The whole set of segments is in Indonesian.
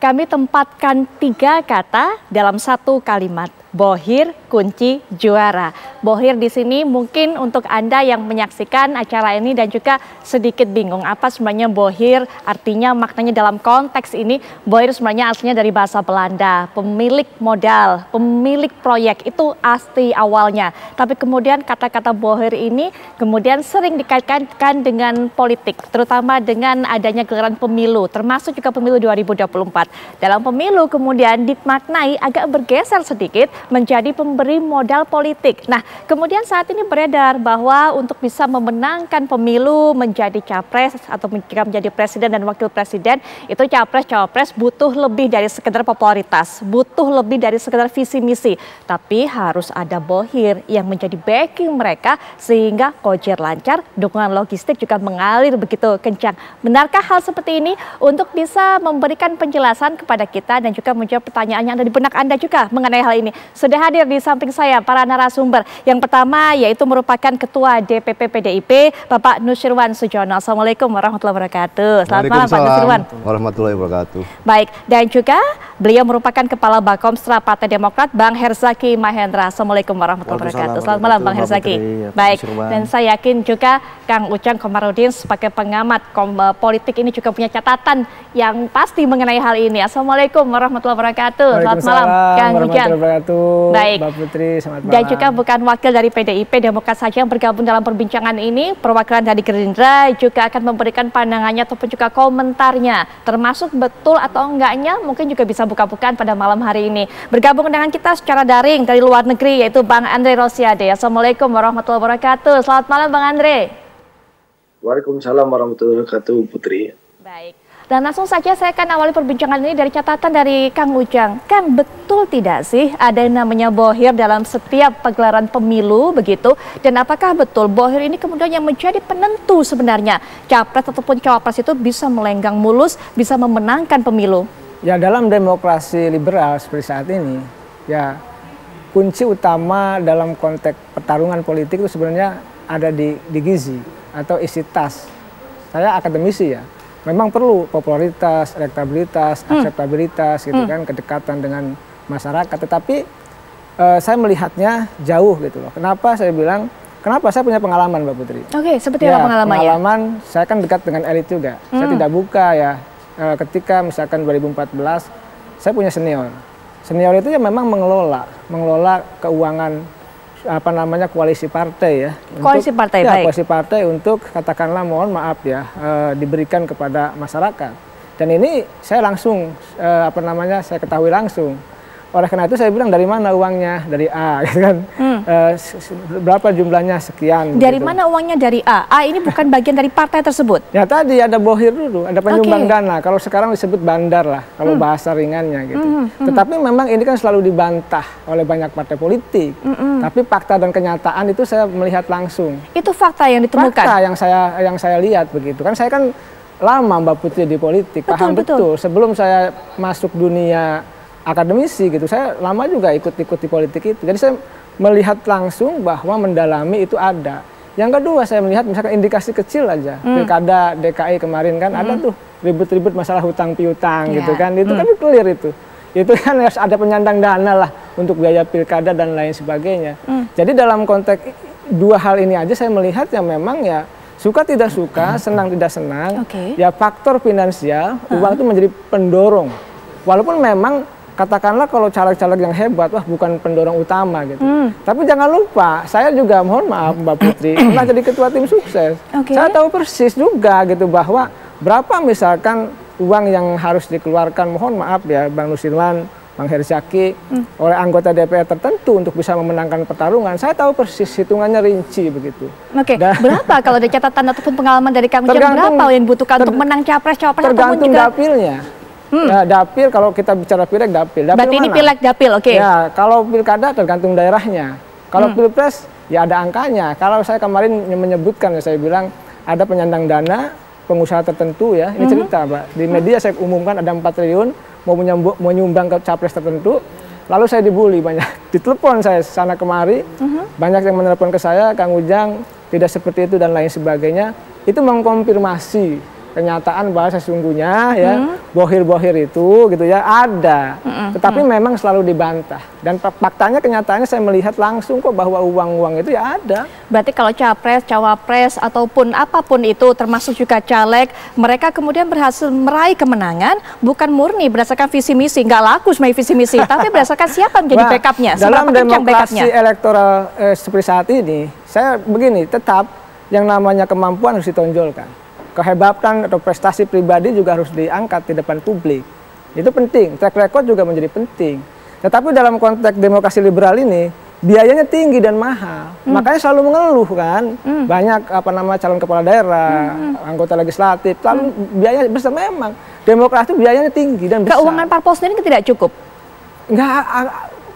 kami tempatkan tiga kata dalam satu kalimat. Bohir kunci juara. Bohir di sini mungkin untuk Anda yang menyaksikan acara ini dan juga sedikit bingung apa sebenarnya bohir artinya maknanya dalam konteks ini bohir sebenarnya aslinya dari bahasa Belanda, pemilik modal, pemilik proyek itu asli awalnya. Tapi kemudian kata-kata bohir ini kemudian sering dikaitkan dengan politik, terutama dengan adanya gelaran pemilu, termasuk juga pemilu 2024. Dalam pemilu kemudian dimaknai agak bergeser sedikit menjadi pemberi modal politik. Nah, kemudian saat ini beredar bahwa untuk bisa memenangkan pemilu menjadi capres atau jika menjadi presiden dan wakil presiden, itu capres cawapres butuh lebih dari sekedar popularitas, butuh lebih dari sekedar visi misi, tapi harus ada bohir yang menjadi backing mereka sehingga kojer lancar, dukungan logistik juga mengalir begitu kencang. Benarkah hal seperti ini untuk bisa memberikan penjelasan kepada kita dan juga menjawab pertanyaan yang ada di benak Anda juga mengenai hal ini? Sudah hadir di samping saya para narasumber. Yang pertama yaitu merupakan Ketua DPP PDIP Bapak Nusirwan Sujono. Assalamualaikum warahmatullahi wabarakatuh. Selamat malam Pak Nusirwan. Warahmatullahi wabarakatuh. Baik, dan juga beliau merupakan Kepala Bakomstra Partai Demokrat Bang Herzaki Mahendra. Assalamualaikum warahmatullahi wabarakatuh. Selamat malam Bang Herzaki. Baik, dan saya yakin juga Kang Ucang Komarudin sebagai pengamat eh, politik ini juga punya catatan yang pasti mengenai hal ini. Assalamualaikum warahmatullahi wabarakatuh. Selamat malam Kang Baik. Mbak Putri, selamat malam. Dan juga bukan wakil dari PDIP Demokrat saja yang bergabung dalam perbincangan ini, perwakilan dari Gerindra juga akan memberikan pandangannya ataupun juga komentarnya, termasuk betul atau enggaknya mungkin juga bisa buka-bukaan pada malam hari ini. Bergabung dengan kita secara daring dari luar negeri yaitu Bang Andre Rosiade. Assalamualaikum warahmatullahi wabarakatuh. Selamat malam Bang Andre. Waalaikumsalam warahmatullahi wabarakatuh Putri. Baik. Dan langsung saja saya akan awali perbincangan ini dari catatan dari Kang Ujang. Kang, betul tidak sih ada yang namanya bohir dalam setiap pegelaran pemilu begitu? Dan apakah betul bohir ini kemudian yang menjadi penentu sebenarnya capres ataupun cawapres itu bisa melenggang mulus, bisa memenangkan pemilu? Ya dalam demokrasi liberal seperti saat ini, ya kunci utama dalam konteks pertarungan politik itu sebenarnya ada di, di gizi atau isi tas. Saya akademisi ya memang perlu popularitas, elektabilitas, hmm. akseptabilitas gitu hmm. kan, kedekatan dengan masyarakat. Tetapi uh, saya melihatnya jauh gitu loh. Kenapa saya bilang Kenapa saya punya pengalaman Mbak Putri? Oke, okay, seperti ya, apa pengalamannya? Pengalaman saya kan dekat dengan elit juga. Hmm. Saya tidak buka ya. Uh, ketika misalkan 2014 saya punya senior. Senior itu ya memang mengelola, mengelola keuangan apa namanya koalisi partai ya. Koalisi untuk, partai ya, baik. Koalisi partai untuk katakanlah mohon maaf ya e, diberikan kepada masyarakat. Dan ini saya langsung e, apa namanya saya ketahui langsung oleh karena itu saya bilang dari mana uangnya dari A gitu kan hmm. e, berapa jumlahnya sekian dari gitu. mana uangnya dari A A ini bukan bagian dari partai tersebut ya tadi ada bohir dulu ada penyumbang okay. dana kalau sekarang disebut bandar lah kalau hmm. bahasa ringannya gitu hmm. Hmm. tetapi memang ini kan selalu dibantah oleh banyak partai politik hmm. hmm. tapi fakta dan kenyataan itu saya melihat langsung itu fakta yang ditemukan fakta yang saya yang saya lihat begitu kan saya kan lama Mbak Putri di politik betul, paham betul. betul sebelum saya masuk dunia akademisi gitu. Saya lama juga ikut-ikut di politik itu. Jadi saya melihat langsung bahwa mendalami itu ada. Yang kedua saya melihat misalkan indikasi kecil aja. Hmm. Pilkada DKI kemarin kan hmm. ada tuh ribut-ribut masalah hutang piutang yeah. gitu kan. Itu kan hmm. kan clear itu. Itu kan harus ada penyandang dana lah untuk biaya pilkada dan lain sebagainya. Hmm. Jadi dalam konteks dua hal ini aja saya melihat yang memang ya suka tidak suka, hmm. senang tidak senang, okay. ya faktor finansial hmm. uang itu menjadi pendorong. Walaupun memang katakanlah kalau caleg-caleg yang hebat, wah bukan pendorong utama gitu. Hmm. Tapi jangan lupa, saya juga mohon maaf Mbak Putri, pernah jadi ketua tim sukses. Okay. Saya tahu persis juga gitu bahwa berapa misalkan uang yang harus dikeluarkan, mohon maaf ya Bang Nusirwan, Bang Herzaki, hmm. oleh anggota DPR tertentu untuk bisa memenangkan pertarungan. Saya tahu persis hitungannya rinci begitu. Oke, okay. berapa kalau ada catatan ataupun pengalaman dari kami berapa yang dibutuhkan untuk menang capres, cawapres tergantung juga... dapilnya. Hmm. Ya, dapil kalau kita bicara pileg dapil. dapil Berarti mana? ini pileg dapil, oke. Okay. Ya, kalau pilkada tergantung daerahnya. Kalau hmm. pilpres ya ada angkanya. Kalau saya kemarin menyebutkan ya saya bilang ada penyandang dana pengusaha tertentu ya. Ini hmm. cerita, Pak. Di media saya umumkan ada 4 triliun mau menyumbang ke capres tertentu. Lalu saya dibully banyak. Ditelepon saya sana kemari. Hmm. Banyak yang menelepon ke saya, Kang Ujang tidak seperti itu dan lain sebagainya. Itu mengkonfirmasi kenyataan bahwa sesungguhnya ya hmm. bohir-bohir itu gitu ya ada, hmm. tetapi hmm. memang selalu dibantah. Dan faktanya kenyataannya saya melihat langsung kok bahwa uang-uang itu ya ada. Berarti kalau capres, cawapres ataupun apa pun itu termasuk juga caleg, mereka kemudian berhasil meraih kemenangan bukan murni berdasarkan visi misi, nggak laku sebagai visi misi, tapi berdasarkan siapa menjadi nah, backupnya. Dalam demokrasi elektoral eh, seperti saat ini, saya begini tetap yang namanya kemampuan harus ditonjolkan kehebatan atau prestasi pribadi juga harus diangkat di depan publik. Itu penting, track record juga menjadi penting. Tetapi dalam konteks demokrasi liberal ini, biayanya tinggi dan mahal. Hmm. Makanya selalu mengeluh kan, hmm. banyak apa nama calon kepala daerah, hmm. anggota legislatif, lalu hmm. biayanya besar memang. Demokrasi biayanya tinggi dan besar. Keuangan parpol sendiri tidak cukup? Enggak,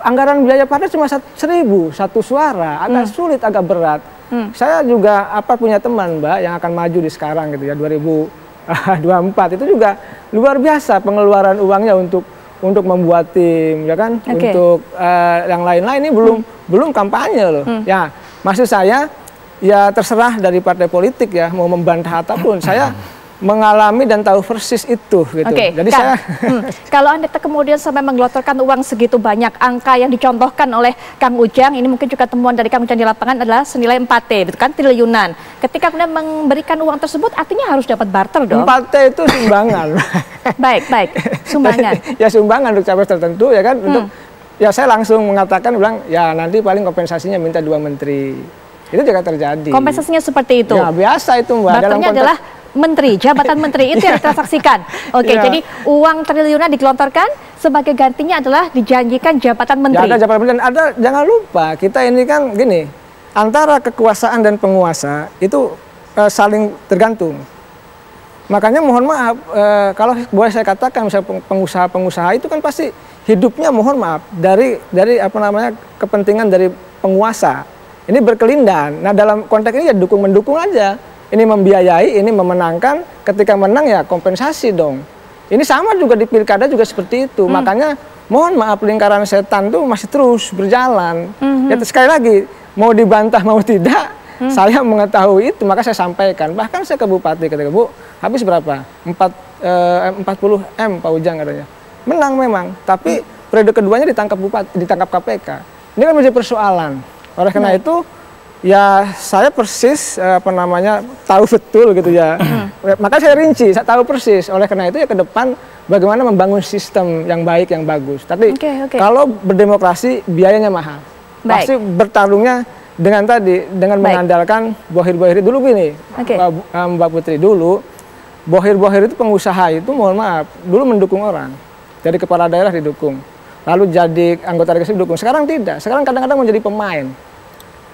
anggaran biaya partai cuma seribu satu suara, agak hmm. sulit, agak berat. Hmm. Saya juga apa punya teman Mbak yang akan maju di sekarang gitu ya 2024 itu juga luar biasa pengeluaran uangnya untuk untuk membuat tim ya kan okay. untuk uh, yang lain-lain ini belum hmm. belum kampanye loh. Hmm. Ya, maksud saya ya terserah dari partai politik ya mau membantah apa pun. saya mengalami dan tahu persis itu gitu. Okay, Jadi Kang, saya hmm, kalau Anda kemudian sampai menggelontorkan uang segitu banyak angka yang dicontohkan oleh Kang Ujang, ini mungkin juga temuan dari Kang Ujang di lapangan adalah senilai 4T, itu kan triliunan. Ketika kemudian memberikan uang tersebut artinya harus dapat barter dong. 4T itu sumbangan. baik, baik. Sumbangan. ya sumbangan untuk capres tertentu ya kan hmm. untuk ya saya langsung mengatakan bilang ya nanti paling kompensasinya minta dua menteri. Itu juga terjadi. Kompensasinya seperti itu. Ya biasa itu Mbak. Barternya Dalam adalah menteri, jabatan menteri itu yang ditransaksikan. Oke, okay, ya. jadi uang triliunan digelontorkan sebagai gantinya adalah dijanjikan jabatan menteri. Ya, ada jabatan menteri. Ada jangan lupa kita ini kan gini, antara kekuasaan dan penguasa itu uh, saling tergantung. Makanya mohon maaf uh, kalau boleh saya katakan misalnya pengusaha-pengusaha itu kan pasti hidupnya mohon maaf dari dari apa namanya kepentingan dari penguasa. Ini berkelindan. Nah, dalam konteks ini ya dukung mendukung aja ini membiayai, ini memenangkan, ketika menang ya kompensasi dong. Ini sama juga di pilkada juga seperti itu. Hmm. Makanya mohon maaf lingkaran setan tuh masih terus berjalan. Hmm. Ya sekali lagi mau dibantah mau tidak, hmm. saya mengetahui itu maka saya sampaikan. Bahkan saya ke bupati ketika bu habis berapa? 4 eh, 40 m Pak Ujang katanya. Menang memang, tapi hmm. periode keduanya ditangkap bupati, ditangkap KPK. Ini kan menjadi persoalan. Oleh karena hmm. itu Ya saya persis eh, apa namanya tahu betul gitu ya. Hmm. Maka saya rinci, saya tahu persis. Oleh karena itu ya ke depan bagaimana membangun sistem yang baik yang bagus. Tapi okay, okay. kalau berdemokrasi biayanya mahal. Baik. Pasti bertarungnya dengan tadi dengan baik. mengandalkan bohir-bohir dulu gini. Okay. Mbak, eh, Mbak Putri dulu bohir-bohir itu pengusaha itu mohon maaf dulu mendukung orang. Jadi kepala daerah didukung. Lalu jadi anggota legislatif didukung. Sekarang tidak. Sekarang kadang-kadang menjadi pemain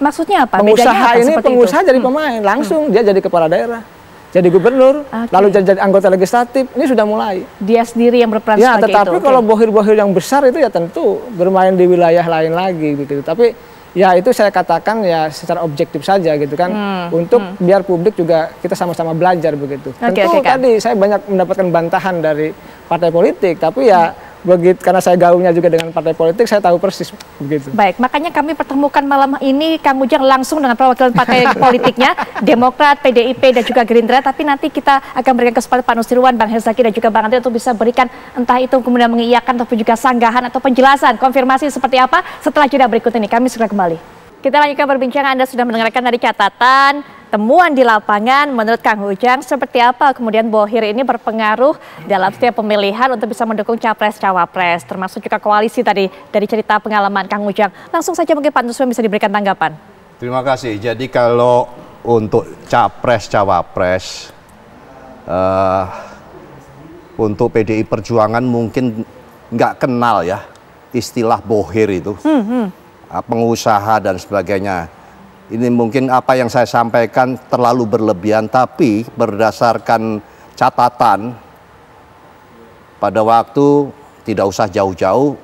Maksudnya apa? Pengusaha apa ini pengusaha itu? jadi hmm. pemain, langsung hmm. dia jadi kepala daerah, jadi gubernur, okay. lalu jadi, jadi anggota legislatif. Ini sudah mulai. Dia sendiri yang berperan ya, sebagai tetapi itu. kalau bohir-bohir yang besar itu ya tentu bermain di wilayah lain lagi gitu. Tapi ya itu saya katakan ya secara objektif saja gitu kan hmm, untuk hmm. biar publik juga kita sama-sama belajar begitu. Okay, Tentu okay, tadi saya banyak mendapatkan bantahan dari partai politik tapi ya hmm begitu karena saya gaulnya juga dengan partai politik saya tahu persis begitu. Baik, makanya kami pertemukan malam ini Kang Ujang langsung dengan perwakilan partai politiknya Demokrat, PDIP dan juga Gerindra tapi nanti kita akan berikan kesempatan Pak Nusirwan, Bang Herzaki dan juga Bang Andri untuk bisa berikan entah itu kemudian mengiyakan ataupun juga sanggahan atau penjelasan konfirmasi seperti apa setelah jeda berikut ini kami segera kembali. Kita lanjutkan perbincangan Anda sudah mendengarkan dari catatan temuan di lapangan. Menurut Kang Ujang seperti apa kemudian Bohir ini berpengaruh dalam setiap pemilihan untuk bisa mendukung capres cawapres termasuk juga koalisi tadi dari cerita pengalaman Kang Ujang. Langsung saja mungkin Pak Nuswan bisa diberikan tanggapan. Terima kasih. Jadi kalau untuk capres cawapres uh, untuk PDI Perjuangan mungkin nggak kenal ya istilah bohir itu. Hmm, hmm. pengusaha dan sebagainya ini mungkin apa yang saya sampaikan terlalu berlebihan, tapi berdasarkan catatan pada waktu tidak usah jauh-jauh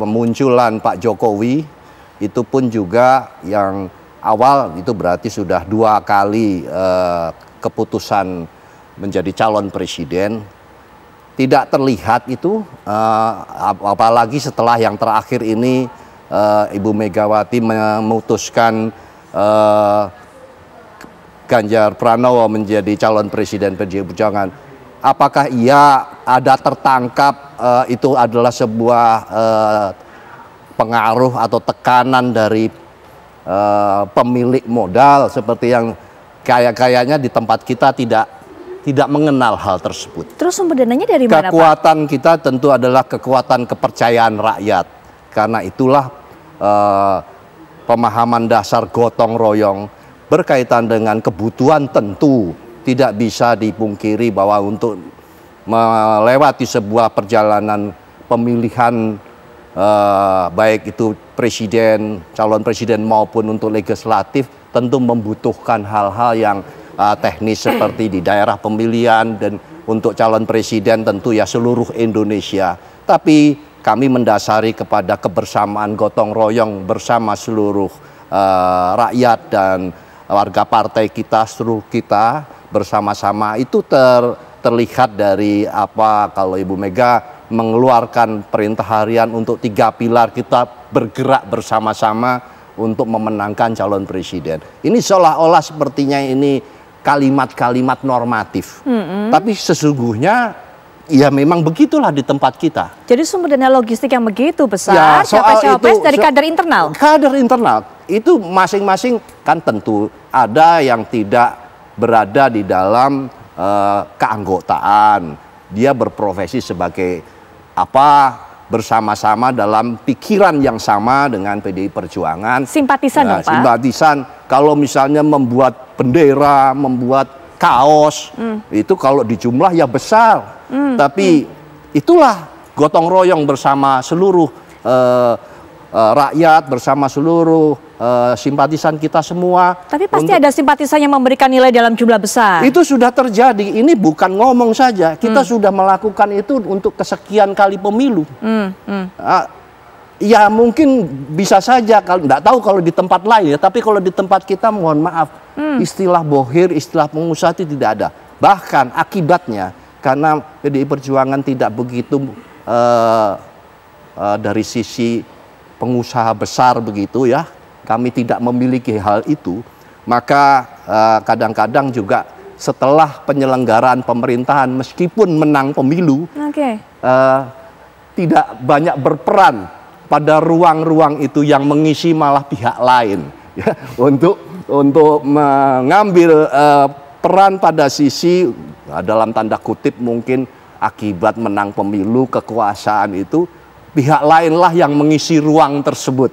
pemunculan Pak Jokowi itu pun juga yang awal itu berarti sudah dua kali eh, keputusan menjadi calon presiden. Tidak terlihat itu eh, apalagi setelah yang terakhir ini eh, Ibu Megawati memutuskan uh, Ganjar Pranowo menjadi calon presiden PDI Perjuangan, apakah ia ada tertangkap uh, itu adalah sebuah uh, pengaruh atau tekanan dari uh, pemilik modal seperti yang kayak-kayaknya di tempat kita tidak tidak mengenal hal tersebut. Terus sumber dananya dari mana, Kekuatan kita tentu adalah kekuatan kepercayaan rakyat. Karena itulah uh, pemahaman dasar gotong royong berkaitan dengan kebutuhan tentu tidak bisa dipungkiri bahwa untuk melewati sebuah perjalanan pemilihan eh, baik itu presiden, calon presiden maupun untuk legislatif tentu membutuhkan hal-hal yang eh, teknis seperti di daerah pemilihan dan untuk calon presiden tentu ya seluruh Indonesia. Tapi kami mendasari kepada kebersamaan gotong royong bersama seluruh uh, rakyat dan warga partai kita, seluruh kita bersama-sama itu ter, terlihat dari apa kalau Ibu Mega mengeluarkan perintah harian untuk tiga pilar kita bergerak bersama-sama untuk memenangkan calon presiden. Ini seolah-olah sepertinya ini kalimat-kalimat normatif. Mm -hmm. Tapi sesungguhnya ya memang begitulah di tempat kita. Jadi sumber dana logistik yang begitu besar, ya, soal itu, dari kader internal? Kader internal. Itu masing-masing kan tentu ada yang tidak berada di dalam uh, keanggotaan. Dia berprofesi sebagai apa bersama-sama dalam pikiran yang sama dengan PDI Perjuangan. Simpatisan ya, dong Pak? Simpatisan. Kalau misalnya membuat bendera, membuat kaos, hmm. itu kalau dijumlah ya besar. Hmm. Tapi hmm. itulah gotong royong bersama seluruh uh, uh, rakyat, bersama seluruh uh, simpatisan kita semua. Tapi pasti untuk, ada simpatisan yang memberikan nilai dalam jumlah besar. Itu sudah terjadi. Ini bukan ngomong saja. Kita hmm. sudah melakukan itu untuk kesekian kali pemilu. Hmm. Hmm. Uh, ya mungkin bisa saja kalau tidak tahu kalau di tempat lain ya. Tapi kalau di tempat kita mohon maaf hmm. istilah bohir, istilah pengusaha itu tidak ada. Bahkan akibatnya karena PDI Perjuangan tidak begitu uh, uh, dari sisi pengusaha besar begitu ya kami tidak memiliki hal itu, maka eh, kadang-kadang uh, juga setelah penyelenggaraan pemerintahan meskipun menang pemilu, okay. uh, tidak banyak berperan pada ruang-ruang itu yang mengisi malah pihak lain ya, untuk untuk mengambil uh, peran pada sisi dalam tanda kutip mungkin akibat menang pemilu kekuasaan itu pihak lainlah yang mengisi ruang tersebut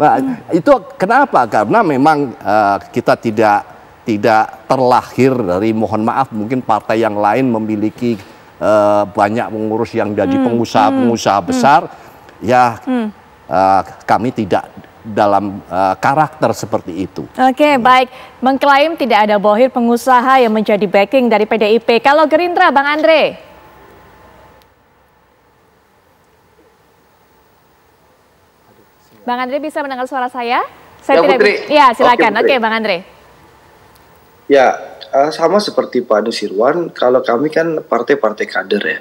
Nah, itu kenapa? Karena memang uh, kita tidak tidak terlahir dari mohon maaf mungkin partai yang lain memiliki uh, banyak pengurus yang jadi hmm, pengusaha-pengusaha hmm, besar hmm. Ya hmm. Uh, kami tidak dalam uh, karakter seperti itu. Oke, okay, hmm. baik. Mengklaim tidak ada bohir pengusaha yang menjadi backing dari PDIP. Kalau Gerindra, Bang Andre? Bang Andre bisa mendengar suara saya? Saya ya, tidak Putri. Ya, silakan. Oke, okay, Bang Andre. Ya, uh, sama seperti Pak Nusirwan, kalau kami kan partai-partai kader ya.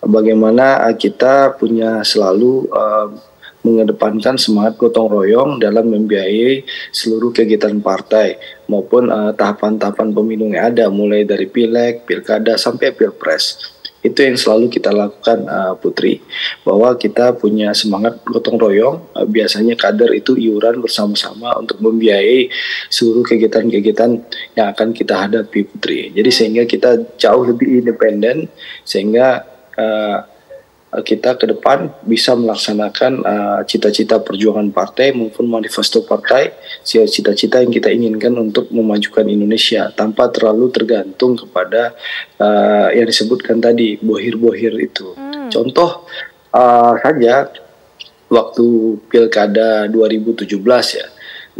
Bagaimana uh, kita punya selalu uh, mengedepankan semangat gotong royong dalam membiayai seluruh kegiatan partai maupun tahapan-tahapan uh, pemilu yang ada mulai dari pileg, pilkada sampai pilpres. Itu yang selalu kita lakukan uh, Putri bahwa kita punya semangat gotong royong. Uh, biasanya kader itu iuran bersama-sama untuk membiayai seluruh kegiatan-kegiatan yang akan kita hadapi Putri. Jadi sehingga kita jauh lebih independen sehingga uh, Eh, kita ke depan bisa melaksanakan uh, cita-cita perjuangan partai maupun manifesto partai, cita-cita yang kita inginkan untuk memajukan Indonesia tanpa terlalu tergantung kepada uh, yang disebutkan tadi bohir-bohir itu. Hmm. Contoh uh, saja waktu pilkada 2017 ya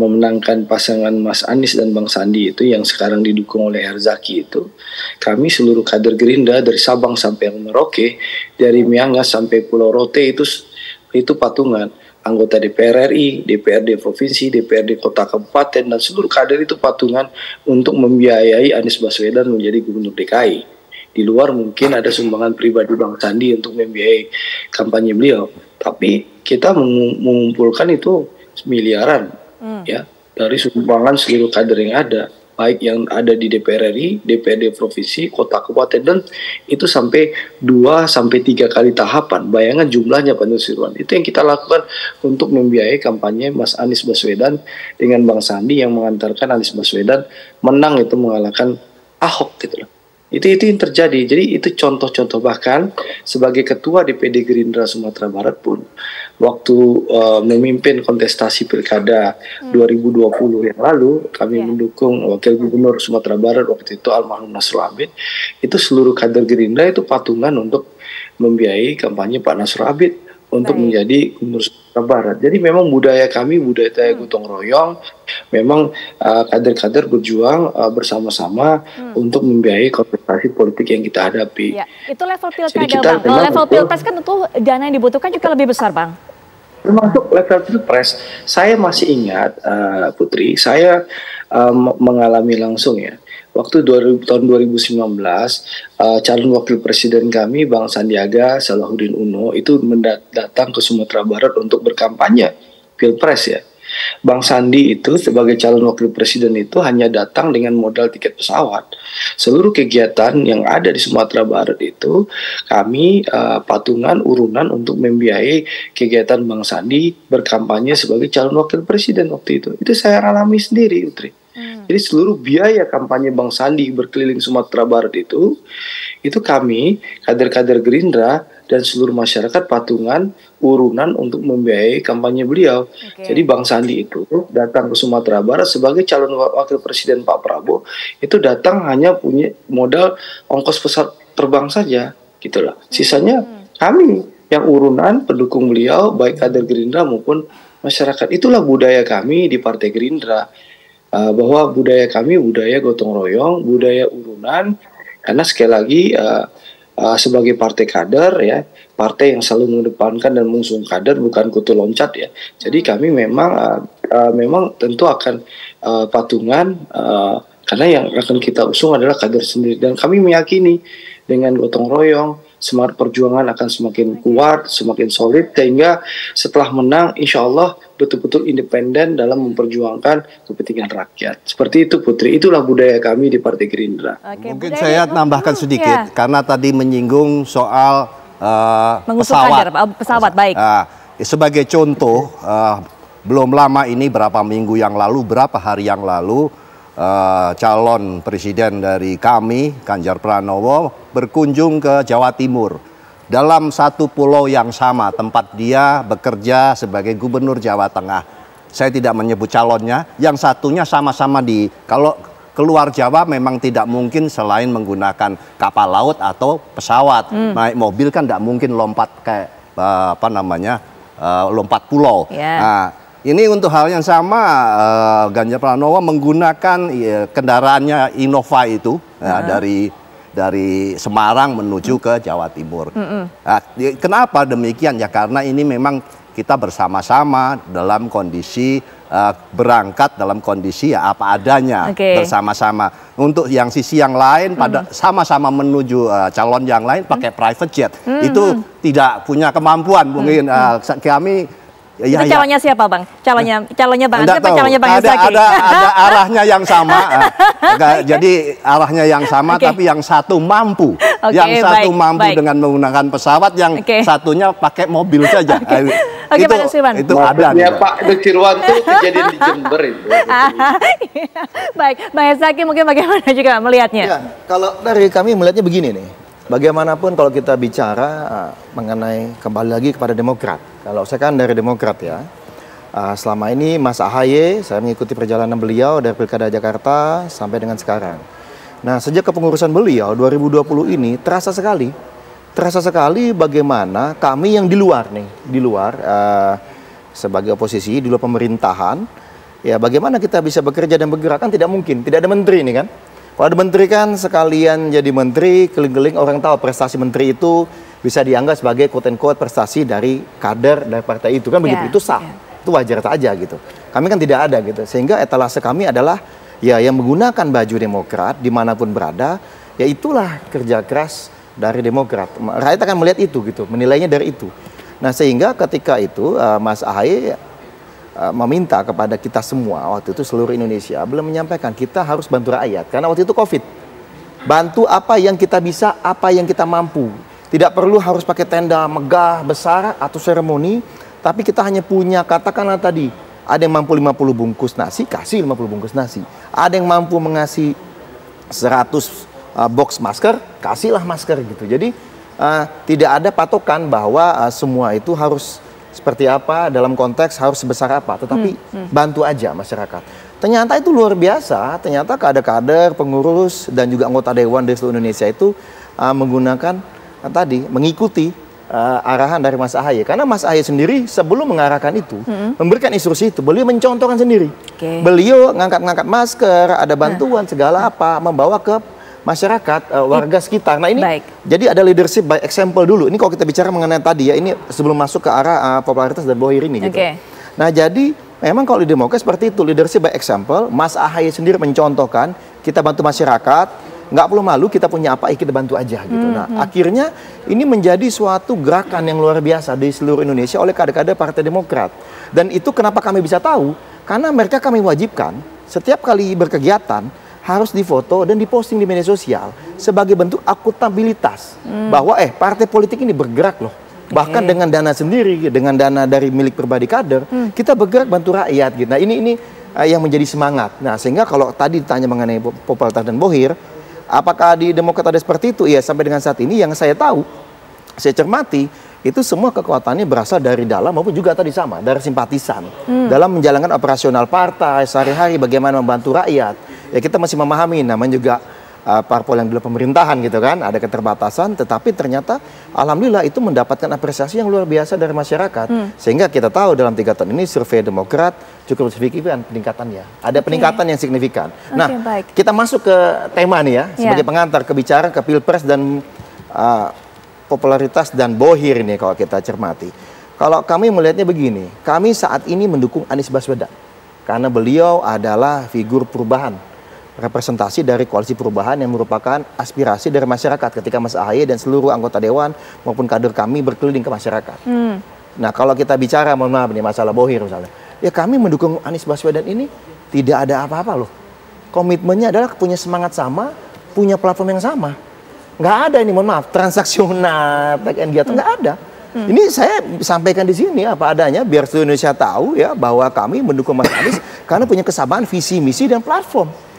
memenangkan pasangan Mas Anies dan Bang Sandi itu yang sekarang didukung oleh Herzaki itu kami seluruh kader Gerindra dari Sabang sampai Merauke dari Miangas sampai Pulau Rote itu itu patungan anggota DPR RI, DPRD provinsi, DPRD kota kabupaten dan seluruh kader itu patungan untuk membiayai Anies Baswedan menjadi gubernur DKI. Di luar mungkin ada sumbangan pribadi Bang Sandi untuk membiayai kampanye beliau, tapi kita mengumpulkan itu miliaran. Ya dari sumbangan seluruh kader yang ada baik yang ada di DPR RI, DPRD provinsi, kota kabupaten dan itu sampai 2 sampai 3 kali tahapan. Bayangan jumlahnya Pak Nusirwan. Itu yang kita lakukan untuk membiayai kampanye Mas Anies Baswedan dengan Bang Sandi yang mengantarkan Anies Baswedan menang itu mengalahkan Ahok gitu loh. Itu itu yang terjadi. Jadi itu contoh-contoh bahkan sebagai ketua DPD Gerindra Sumatera Barat pun waktu uh, memimpin kontestasi pilkada hmm. 2020 yang lalu kami yeah. mendukung wakil gubernur Sumatera Barat waktu itu almarhum Nasrul Abid itu seluruh kader Gerindra itu patungan untuk membiayai kampanye Pak Nasrul Abid untuk Baik. menjadi gubernur Sumatera Barat. Jadi memang budaya kami budaya hmm. gotong royong, memang uh, kader-kader uh, berjuang uh, bersama-sama hmm. untuk membiayai kontestasi politik yang kita hadapi. Ya, itu level pilkada bang. Kalau level pilpres kan tentu dana yang dibutuhkan juga lebih besar bang. Termasuk level pilpres, saya masih ingat uh, Putri, saya uh, mengalami langsung ya waktu 2000, tahun 2019 uh, calon wakil presiden kami Bang Sandiaga Salahuddin Uno itu datang ke Sumatera Barat untuk berkampanye pilpres ya. Bang Sandi itu sebagai calon wakil presiden itu hanya datang dengan modal tiket pesawat. Seluruh kegiatan yang ada di Sumatera Barat itu kami uh, patungan urunan untuk membiayai kegiatan Bang Sandi berkampanye sebagai calon wakil presiden waktu itu. Itu saya alami sendiri, Utri. Hmm. Jadi seluruh biaya kampanye Bang Sandi berkeliling Sumatera Barat itu, itu kami kader-kader Gerindra dan seluruh masyarakat patungan urunan untuk membiayai kampanye beliau. Okay. Jadi Bang Sandi itu datang ke Sumatera Barat sebagai calon wakil presiden Pak Prabowo itu datang hanya punya modal ongkos pesawat terbang saja, gitulah. Sisanya hmm. kami yang urunan pendukung beliau baik kader Gerindra maupun masyarakat. Itulah budaya kami di Partai Gerindra uh, bahwa budaya kami budaya gotong royong, budaya urunan karena sekali lagi uh, uh, sebagai partai kader ya, partai yang selalu mengedepankan dan mengusung kader bukan kutu loncat ya. Jadi kami memang uh, uh, memang tentu akan uh, patungan uh, karena yang akan kita usung adalah kader sendiri dan kami meyakini dengan gotong royong semangat perjuangan akan semakin kuat, semakin solid sehingga setelah menang insya Allah betul-betul independen dalam memperjuangkan kepentingan rakyat. Seperti itu Putri, itulah budaya kami di Partai Gerindra. Oke, Mungkin saya tambahkan sedikit ya. karena tadi menyinggung soal uh, pesawat. Kader, pesawat baik. Uh, sebagai contoh, uh, belum lama ini berapa minggu yang lalu, berapa hari yang lalu uh, calon presiden dari kami, Ganjar Pranowo, berkunjung ke Jawa Timur. Dalam satu pulau yang sama, tempat dia bekerja sebagai gubernur Jawa Tengah. Saya tidak menyebut calonnya, yang satunya sama-sama di, kalau keluar Jawa memang tidak mungkin selain menggunakan kapal laut atau pesawat. Hmm. Naik mobil kan tidak mungkin lompat kayak uh, apa namanya, uh, lompat pulau. Yeah. Nah, ini untuk hal yang sama uh, Ganjar Pranowo menggunakan uh, kendaraannya Innova itu uh. ya, dari dari Semarang menuju ke Jawa Timur. Mm nah, kenapa demikian ya karena ini memang kita bersama-sama dalam kondisi uh, berangkat dalam kondisi ya apa adanya okay. bersama-sama. Untuk yang sisi yang lain pada sama-sama menuju uh, calon yang lain pakai private jet mm itu tidak punya kemampuan mungkin uh, kami Ya, itu ya. calonnya siapa bang? Calonnya calonnya bang Andri apa calonnya bang ada, Ada, ada arahnya yang sama. Ah. jadi arahnya yang sama okay. tapi yang satu mampu. Okay, yang satu baik, mampu baik. dengan menggunakan pesawat, yang okay. satunya pakai mobil saja. Okay. Oke, okay, itu, Pak Nusirwan. Itu ada. Ya Pak Nusirwan itu kejadian di Jember itu. Baik, Bang Hesaki mungkin bagaimana juga melihatnya? Ya, kalau dari kami melihatnya begini nih. Bagaimanapun kalau kita bicara uh, mengenai kembali lagi kepada Demokrat. Kalau saya kan dari Demokrat ya. Uh, selama ini Mas Ahaye, saya mengikuti perjalanan beliau dari Pilkada Jakarta sampai dengan sekarang. Nah, sejak kepengurusan beliau 2020 ini terasa sekali. Terasa sekali bagaimana kami yang di luar nih, di luar uh, sebagai oposisi, di luar pemerintahan, ya bagaimana kita bisa bekerja dan bergerak kan tidak mungkin, tidak ada menteri ini kan kalau ada menteri kan sekalian jadi menteri, keling-keling orang tahu prestasi menteri itu bisa dianggap sebagai quote and quote prestasi dari kader dari partai itu kan begitu. Yeah, itu sah. Yeah. Itu wajar saja gitu. Kami kan tidak ada gitu. Sehingga etalase kami adalah ya yang menggunakan baju Demokrat di mana pun berada, ya itulah kerja keras dari Demokrat. Rakyat akan melihat itu gitu, menilainya dari itu. Nah sehingga ketika itu uh, Mas Ahaye meminta kepada kita semua waktu itu seluruh Indonesia belum menyampaikan kita harus bantu rakyat karena waktu itu Covid. Bantu apa yang kita bisa, apa yang kita mampu. Tidak perlu harus pakai tenda megah, besar atau seremoni, tapi kita hanya punya katakanlah tadi ada yang mampu 50 bungkus nasi, kasih 50 bungkus nasi. Ada yang mampu mengasih 100 uh, box masker, kasihlah masker gitu. Jadi uh, tidak ada patokan bahwa uh, semua itu harus seperti apa dalam konteks harus sebesar apa, tetapi hmm, hmm. bantu aja masyarakat. Ternyata itu luar biasa. Ternyata kader-kader, pengurus dan juga anggota dewan di seluruh Indonesia itu uh, menggunakan uh, tadi mengikuti uh, arahan dari Mas Ahaye. Karena Mas Ahaye sendiri sebelum mengarahkan itu, hmm. memberikan instruksi itu, beliau mencontohkan sendiri. Okay. Beliau ngangkat-ngangkat masker, ada bantuan nah. segala apa, membawa ke masyarakat uh, warga sekitar. Nah ini Baik. jadi ada leadership by example dulu. Ini kalau kita bicara mengenai tadi ya, ini sebelum masuk ke arah uh, popularitas dan bohir ini gitu. Okay. Nah jadi memang kalau di Demokrat seperti itu leadership by example. Mas Ahaye sendiri mencontohkan kita bantu masyarakat nggak perlu malu kita punya apa, kita bantu aja gitu. Hmm, nah, hmm. akhirnya ini menjadi suatu gerakan yang luar biasa di seluruh Indonesia oleh kader-kader Partai Demokrat. Dan itu kenapa kami bisa tahu? Karena mereka kami wajibkan setiap kali berkegiatan harus difoto dan diposting di media sosial sebagai bentuk akuntabilitas hmm. bahwa eh partai politik ini bergerak loh bahkan dengan dana sendiri dengan dana dari milik pribadi kader hmm. kita bergerak bantu rakyat gitu nah ini ini uh, yang menjadi semangat nah sehingga kalau tadi ditanya mengenai popularitas dan bohir Apakah di Demokrat ada seperti itu? Ya sampai dengan saat ini yang saya tahu, saya cermati itu semua kekuatannya berasal dari dalam maupun juga tadi sama dari simpatisan hmm. dalam menjalankan operasional partai sehari-hari bagaimana membantu rakyat. Ya kita masih memahami namanya juga uh, parpol yang dulu pemerintahan gitu kan, ada keterbatasan, tetapi ternyata alhamdulillah itu mendapatkan apresiasi yang luar biasa dari masyarakat. Hmm. Sehingga kita tahu dalam tiga tahun ini survei Demokrat cukup signifikan peningkatannya. Ada okay. peningkatan yang signifikan. Okay, nah, baik. kita masuk ke tema nih ya, sebagai yeah. pengantar ke bicara ke Pilpres dan uh, popularitas dan bohir ini kalau kita cermati. Kalau kami melihatnya begini, kami saat ini mendukung Anies Baswedan karena beliau adalah figur perubahan representasi dari koalisi perubahan yang merupakan aspirasi dari masyarakat ketika Mas Ahaye dan seluruh anggota dewan maupun kader kami berkeliling ke masyarakat. Hmm. Nah kalau kita bicara mohon maaf nih masalah bohir misalnya, ya kami mendukung Anies Baswedan ini tidak ada apa-apa loh. Komitmennya adalah punya semangat sama, punya platform yang sama. Nggak ada ini mohon maaf transaksional, tag and get, nggak ada. Hmm. Ini saya sampaikan di sini apa adanya biar seluruh Indonesia tahu ya bahwa kami mendukung Mas Anies karena punya kesamaan visi, misi dan platform.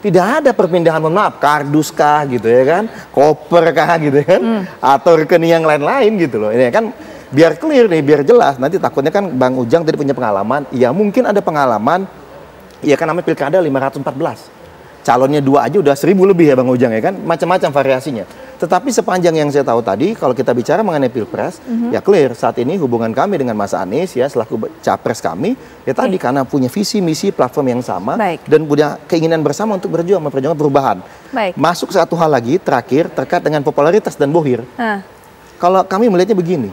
Tidak ada perpindahan, mohon maaf, kardus kah gitu ya kan, koper kah gitu ya kan, hmm. atau rekening yang lain-lain gitu loh. Ini kan biar clear nih, biar jelas. Nanti takutnya kan Bang Ujang tadi punya pengalaman, ya mungkin ada pengalaman, ya kan namanya pilkada 514 calonnya dua aja udah seribu lebih ya Bang Ujang ya kan macam-macam variasinya tetapi sepanjang yang saya tahu tadi kalau kita bicara mengenai pilpres mm-hmm. ya clear saat ini hubungan kami dengan Mas Anies ya selaku capres kami ya tadi karena punya visi misi platform yang sama Baik. dan punya keinginan bersama untuk berjuang memperjuangkan perubahan Baik. masuk satu hal lagi terakhir terkait dengan popularitas dan bohir uh. kalau kami melihatnya begini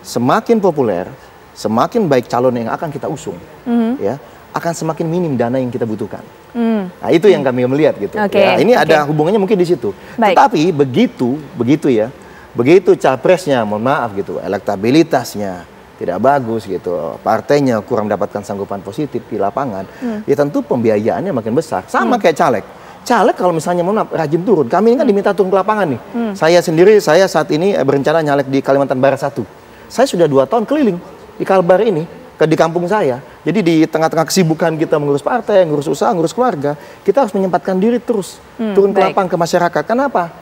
semakin populer semakin baik calon yang akan kita usung mm-hmm. ya akan semakin minim dana yang kita butuhkan. Hmm. Nah itu yang kami melihat gitu. Okay. Ya, ini okay. ada hubungannya mungkin di situ. Baik. Tetapi begitu, begitu ya, begitu capresnya, mohon maaf gitu, elektabilitasnya tidak bagus gitu, partainya kurang mendapatkan sanggupan positif di lapangan, hmm. ya tentu pembiayaannya makin besar. Sama hmm. kayak caleg. Caleg kalau misalnya mohon maaf rajin turun, kami ini kan hmm. diminta turun ke lapangan nih. Hmm. Saya sendiri, saya saat ini berencana nyalek di Kalimantan Barat satu. Saya sudah dua tahun keliling di Kalbar ini ke di kampung saya. Jadi di tengah-tengah kesibukan kita mengurus partai, mengurus usaha, mengurus keluarga, kita harus menyempatkan diri terus hmm, turun ke lapangan ke masyarakat. Kenapa?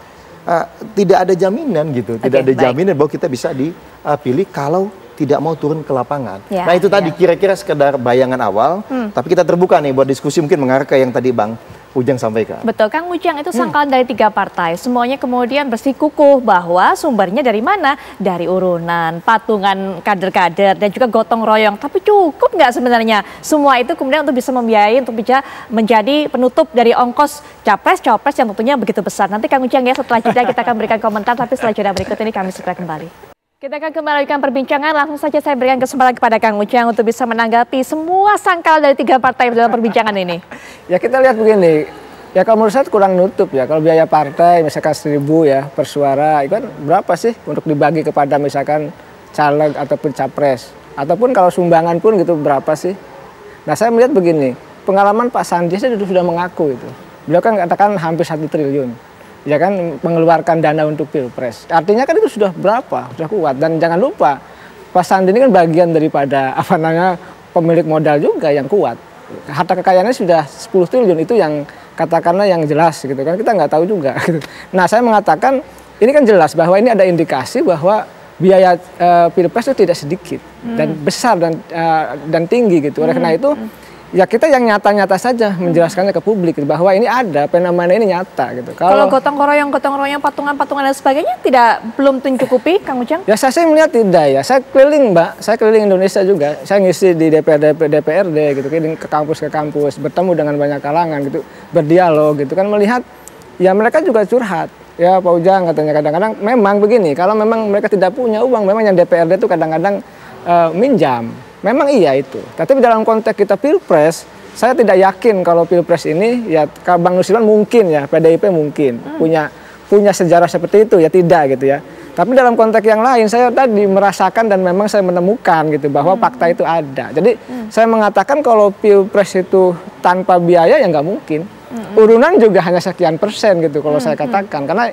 Uh, tidak ada jaminan gitu, okay, tidak ada baik. jaminan bahwa kita bisa dipilih kalau tidak mau turun ke lapangan. Ya, nah itu tadi ya. kira-kira sekedar bayangan awal, hmm. tapi kita terbuka nih buat diskusi mungkin mengarah ke yang tadi Bang Ujang sampaikan. Betul, Kang Ujang itu sangkalan hmm. dari tiga partai. Semuanya kemudian bersikukuh bahwa sumbernya dari mana? Dari urunan, patungan kader-kader, dan juga gotong royong. Tapi cukup nggak sebenarnya semua itu kemudian untuk bisa membiayai, untuk bisa menjadi penutup dari ongkos capres-capres yang tentunya begitu besar. Nanti Kang Ujang ya setelah jeda kita akan berikan komentar, tapi setelah jeda berikut ini kami segera kembali. Kita akan kembalikan perbincangan. Langsung saja saya berikan kesempatan kepada Kang Ujang untuk bisa menanggapi semua sangkal dari tiga partai dalam perbincangan ini. ya kita lihat begini, ya kalau menurut saya kurang nutup ya. Kalau biaya partai misalkan seribu ya per suara, itu kan berapa sih untuk dibagi kepada misalkan caleg ataupun capres. ataupun kalau sumbangan pun gitu berapa sih? Nah saya melihat begini, pengalaman Pak Sandi sudah mengaku itu. Beliau kan katakan hampir satu triliun, ya kan mengeluarkan dana untuk pilpres. Artinya kan itu sudah berapa, sudah kuat. Dan jangan lupa Pak Sandi ini kan bagian daripada apa namanya pemilik modal juga yang kuat. Harta kekayaannya sudah 10 triliun itu yang katakanlah yang jelas gitu kan kita nggak tahu juga. Nah saya mengatakan ini kan jelas bahwa ini ada indikasi bahwa biaya uh, pilpres itu tidak sedikit hmm. dan besar dan uh, dan tinggi gitu. Oleh hmm. karena itu ya kita yang nyata-nyata saja menjelaskannya ke publik bahwa ini ada fenomena ini nyata gitu. Kalau, Kalau gotong royong, gotong royong, patungan-patungan dan sebagainya tidak belum mencukupi, Kang Ujang? Ya saya, saya melihat tidak ya. Saya keliling, Mbak. Saya keliling Indonesia juga. Saya ngisi di DPRD, DPRD gitu, keliling ke kampus ke kampus, bertemu dengan banyak kalangan gitu, berdialog gitu kan melihat ya mereka juga curhat ya Pak Ujang katanya kadang-kadang memang begini kalau memang mereka tidak punya uang memang yang DPRD itu kadang-kadang uh, minjam memang iya itu tapi dalam konteks kita pilpres saya tidak yakin kalau pilpres ini ya Bang Nusirwan mungkin ya PDIP mungkin hmm. punya punya sejarah seperti itu ya tidak gitu ya tapi dalam konteks yang lain saya tadi merasakan dan memang saya menemukan gitu bahwa hmm. fakta itu ada jadi hmm. saya mengatakan kalau pilpres itu tanpa biaya ya nggak mungkin hmm Urunan juga hanya sekian persen gitu kalau mm-hmm. saya katakan karena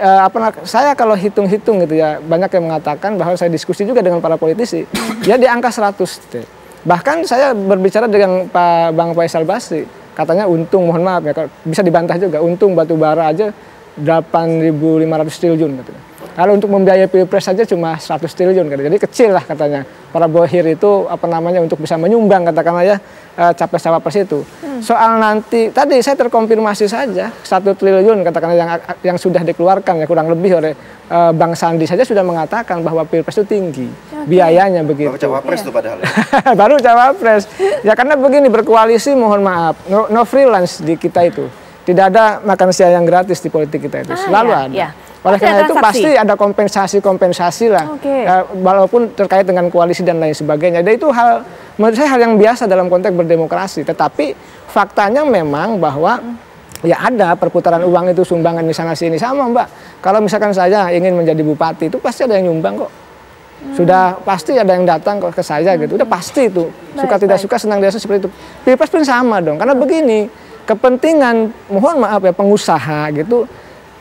uh, apa saya kalau hitung-hitung gitu ya banyak yang mengatakan bahwa saya diskusi juga dengan para politisi ya di angka 100 deh. Bahkan saya berbicara dengan Pak Bang Faisal Basri katanya untung mohon maaf ya bisa dibantah juga untung batu bara aja 8.500 triliun gitu. Kalau untuk membiayai pilpres saja cuma 100 triliun gitu. Jadi kecil lah katanya. Para bohir itu apa namanya untuk bisa menyumbang katakanlah ya uh, capres cawapres itu. Hmm. Soal nanti tadi saya terkonfirmasi saja satu triliun katakanlah yang yang sudah dikeluarkan ya kurang lebih oleh uh, Bang Sandi saja sudah mengatakan bahwa pilpres itu tinggi okay. biayanya begitu. Baru cawapres itu padahal. Baru cawapres. ya karena begini berkoalisi mohon maaf no, no freelance di kita itu. Tidak ada makan siang yang gratis di politik kita itu. Ah, Selalu ya, ada. Ya. Oleh karena itu pasti ada kompensasi-kompensasi lah, okay. ya, walaupun terkait dengan koalisi dan lain sebagainya. Dan itu hal menurut saya hal yang biasa dalam konteks berdemokrasi. Tetapi faktanya memang bahwa hmm. ya ada perputaran uang itu sumbangan di sana sini sama mbak. Kalau misalkan saya ingin menjadi bupati itu pasti ada yang nyumbang kok. Hmm. Sudah pasti ada yang datang ke saya hmm. gitu. Udah pasti itu. Suka baik, tidak suka senang tidak seperti itu. Pilpres pun sama dong. Karena begini, kepentingan mohon maaf ya pengusaha gitu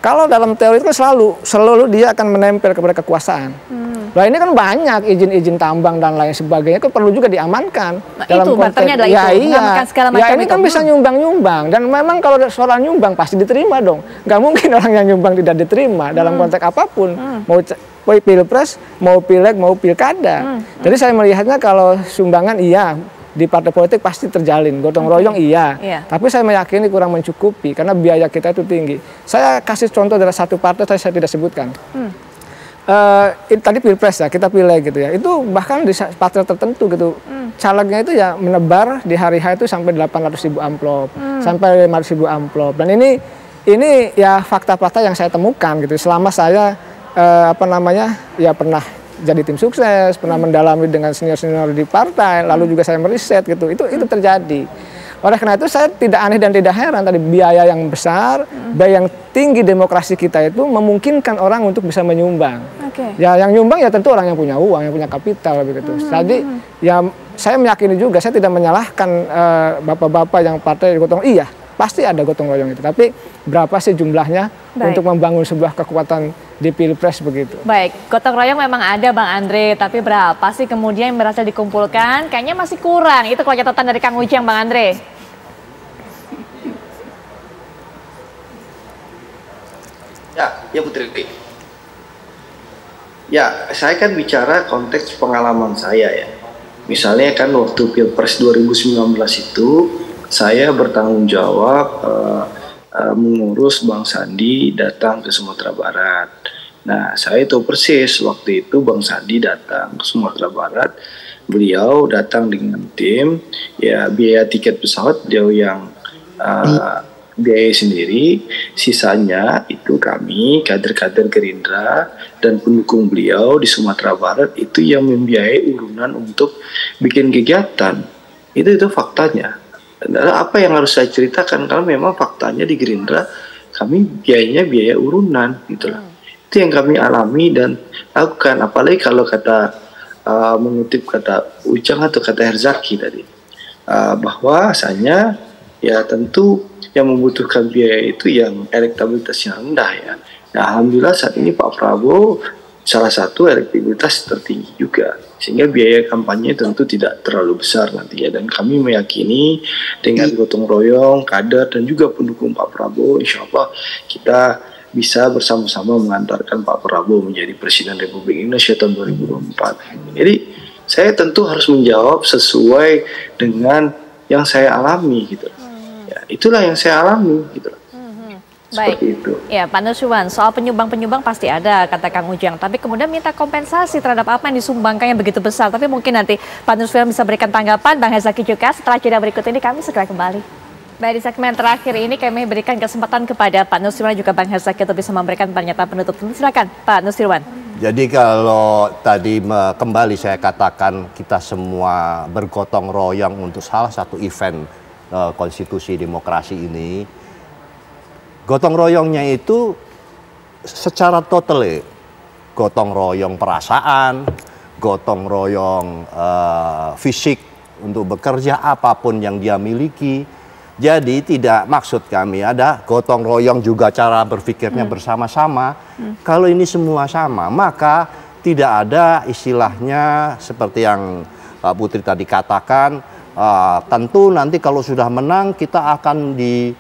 kalau dalam teori itu kan selalu selalu dia akan menempel kepada kekuasaan. Hmm. Nah ini kan banyak izin-izin tambang dan lain sebagainya kan perlu juga diamankan. Nah, dalam itu konteks, adalah ya, itu. Iya. Segala macam ya ini kan bisa nyumbang-nyumbang dan memang kalau soal nyumbang pasti diterima dong. Gak mungkin orang yang nyumbang tidak diterima hmm. dalam konteks apa pun. Hmm. Mau pilpres, mau pileg, mau pilkada. Hmm. Jadi saya melihatnya kalau sumbangan iya di partai politik pasti terjalin gotong okay. royong iya. iya tapi saya meyakini kurang mencukupi karena biaya kita itu tinggi saya kasih contoh dari satu partai saya, saya tidak sebutkan hmm. uh, tadi pilpres ya kita pilih gitu ya itu bahkan di partai tertentu gitu hmm. calegnya itu ya menebar di hari H itu sampai 800 ribu amplop hmm. sampai 500 ribu amplop dan ini ini ya fakta-fakta yang saya temukan gitu selama saya uh, apa namanya ya pernah jadi tim sukses, pernah mendalami dengan senior-senior di partai, lalu juga saya meriset gitu. Itu itu terjadi. Oleh karena itu saya tidak aneh dan tidak heran tadi biaya yang besar, biaya yang tinggi demokrasi kita itu memungkinkan orang untuk bisa menyumbang. Okay. Ya yang nyumbang ya tentu orang yang punya uang, yang punya kapital begitu. Hmm. Jadi ya saya meyakini juga saya tidak menyalahkan uh, bapak-bapak yang partai gotong iya pasti ada gotong royong itu. Tapi berapa sih jumlahnya Baik. untuk membangun sebuah kekuatan di pilpres begitu? Baik, gotong royong memang ada Bang Andre, tapi berapa sih kemudian yang berhasil dikumpulkan? Kayaknya masih kurang. Itu kalau catatan dari Kang Ujang, Bang Andre. Ya, ya Putri. Ya, saya kan bicara konteks pengalaman saya ya. Misalnya kan waktu Pilpres 2019 itu saya bertanggung jawab uh, uh, mengurus Bang Sandi datang ke Sumatera Barat. Nah, saya tahu persis waktu itu Bang Sandi datang ke Sumatera Barat. Beliau datang dengan tim, ya biaya tiket pesawat beliau yang uh, biaya sendiri. Sisanya itu kami kader-kader Gerindra dan pendukung beliau di Sumatera Barat itu yang membiayai urunan untuk bikin kegiatan. Itu itu faktanya apa yang harus saya ceritakan karena memang faktanya di Gerindra kami biayanya biaya urunan gitu lah. Hmm. Itu yang kami alami dan lakukan apalagi kalau kata uh, mengutip kata Ujang atau kata Herzaki tadi uh, bahwasanya ya tentu yang membutuhkan biaya itu yang elektabilitasnya rendah ya. Nah, Alhamdulillah saat ini Pak Prabowo salah satu elektabilitas tertinggi juga. Sehingga biaya kampanye tentu tidak terlalu besar nantinya dan kami meyakini dengan gotong royong kader dan juga pendukung Pak Prabowo insya Allah kita bisa bersama-sama mengantarkan Pak Prabowo menjadi Presiden Republik Indonesia tahun 2024 jadi saya tentu harus menjawab sesuai dengan yang saya alami gitu. Ya itulah yang saya alami gitu Baik. itu. Ya, Pak Nuswan, soal penyumbang-penyumbang pasti ada, kata Kang Ujang. Tapi kemudian minta kompensasi terhadap apa yang disumbangkan yang begitu besar. Tapi mungkin nanti Pak Nuswan bisa berikan tanggapan, Bang Hezaki juga. Setelah jeda berikut ini kami segera kembali. Baik, di segmen terakhir ini kami berikan kesempatan kepada Pak Nusirwan juga Bang Hezaki untuk bisa memberikan pernyataan penutup. Silakan, Pak Nusirwan. Jadi kalau tadi kembali saya katakan kita semua bergotong royong untuk salah satu event uh, konstitusi demokrasi ini, Gotong royongnya itu secara total gotong royong perasaan, gotong royong uh, fisik untuk bekerja apa pun yang dia miliki. Jadi tidak maksud kami ada gotong royong juga cara berpikirnya hmm. bersama-sama. Hmm. Kalau ini semua sama, maka tidak ada istilahnya seperti yang Pak Putri tadi katakan, uh, tentu nanti kalau sudah menang kita akan di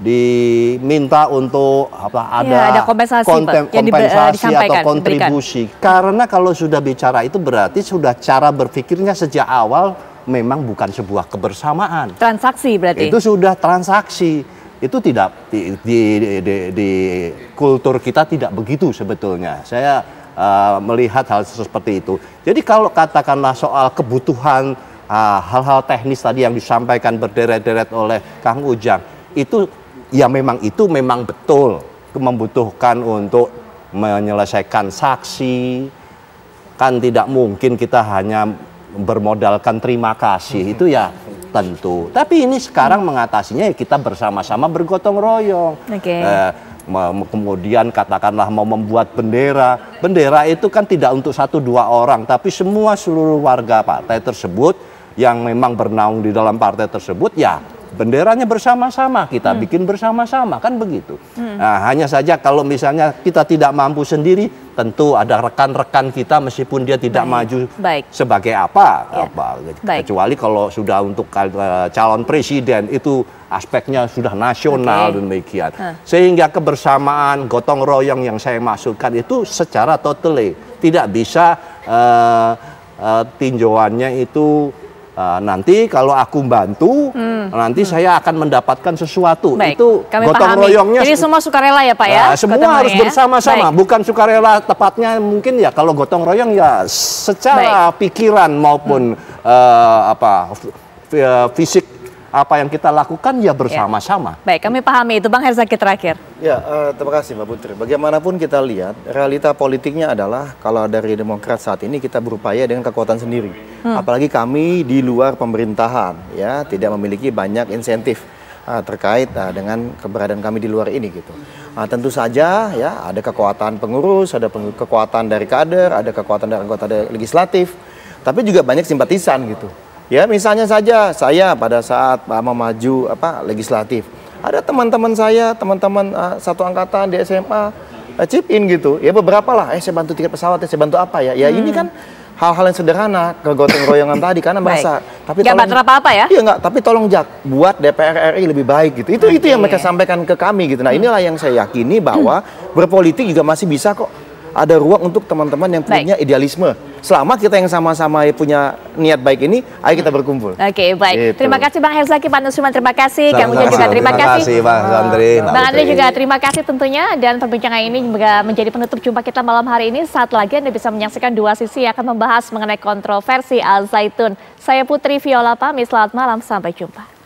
diminta untuk apa iya, ada, ya, ada kompensasi, konten, Pak, kompensasi di, uh, atau kontribusi. Diberikan. Karena kalau sudah bicara itu berarti sudah cara berpikirnya sejak awal memang bukan sebuah kebersamaan. Transaksi berarti. Itu sudah transaksi. Itu tidak di, di, di, di kultur kita tidak begitu sebetulnya. Saya uh, melihat hal seperti itu. Jadi kalau katakanlah soal kebutuhan uh, hal-hal uh, teknis tadi yang disampaikan berderet-deret oleh Kang Ujang itu ya memang itu memang betul. Membutuhkan untuk menyelesaikan saksi. Kan tidak mungkin kita hanya bermodalkan terima kasih. Itu ya tentu. Tapi ini sekarang mengatasinya ya kita bersama-sama bergotong royong. Okay. eh, kemudian katakanlah mau membuat bendera. Bendera itu kan tidak untuk satu dua orang tapi semua seluruh warga partai tersebut yang memang bernaung di dalam partai tersebut ya benderanya bersama-sama kita hmm. bikin bersama-sama kan begitu. Hmm. Nah, hanya saja kalau misalnya kita tidak mampu sendiri, tentu ada rekan-rekan kita meskipun dia tidak Baik. maju Baik. sebagai apa, ya. apa Baik. kecuali kalau sudah untuk uh, calon presiden itu aspeknya sudah nasional okay. demikian. Huh. Sehingga kebersamaan gotong royong yang saya masukkan itu secara totally tidak bisa uh, uh, tinjauannya itu Uh, nanti kalau aku bantu, hmm. nanti hmm. saya akan mendapatkan sesuatu. Baik, itu kami gotong pahami. royongnya. Jadi semua sukarela ya Pak ya? Uh, semua harus ya? bersama-sama, bukan sukarela tepatnya mungkin ya kalau gotong royong ya secara Baik. pikiran maupun hmm. uh, apa fisik apa yang kita lakukan ya bersama-sama. Ya. Baik, kami pahami itu Bang Herzaki terakhir. Ya, uh, terima kasih Mbak Putri. Bagaimanapun kita lihat, realita politiknya adalah kalau dari Demokrat saat ini kita berupaya dengan kekuatan sendiri. Hmm. Apalagi kami di luar pemerintahan, ya tidak memiliki banyak insentif uh, terkait uh, dengan keberadaan kami di luar ini gitu. Uh, tentu saja ya ada kekuatan pengurus, ada peng kekuatan dari kader, ada kekuatan dari anggota legislatif, tapi juga banyak simpatisan gitu. Ya misalnya saja saya pada saat mau maju apa legislatif, ada teman-teman saya, teman-teman uh, satu angkatan di SMA uh, eh, chip in gitu. Ya beberapa lah, eh saya bantu tiket pesawat, ya saya bantu apa ya? Ya hmm. ini kan hal-hal yang sederhana kegotong royongan tadi karena bahasa tapi Gak tolong apa apa ya iya enggak tapi tolong jak buat DPR RI lebih baik gitu itu okay. itu yang mereka sampaikan ke kami gitu nah hmm. inilah yang saya yakini bahwa hmm. berpolitik juga masih bisa kok ada ruang untuk teman-teman yang punya baik. idealisme selama kita yang sama-sama punya niat baik ini, ayo kita berkumpul. Oke, okay, baik. Gitu. Terima kasih Bang Herzaki, Pak Nusriman, terima kasih. Kamu juga terima, terima kasih. kasih Bang Andri. Bang Andri juga terima kasih tentunya dan perbincangan ini juga menjadi penutup jumpa kita malam hari ini. Saat lagi Anda bisa menyaksikan dua sisi yang akan membahas mengenai kontroversi Al Zaitun. Saya Putri Viola pamit, selamat malam, sampai jumpa.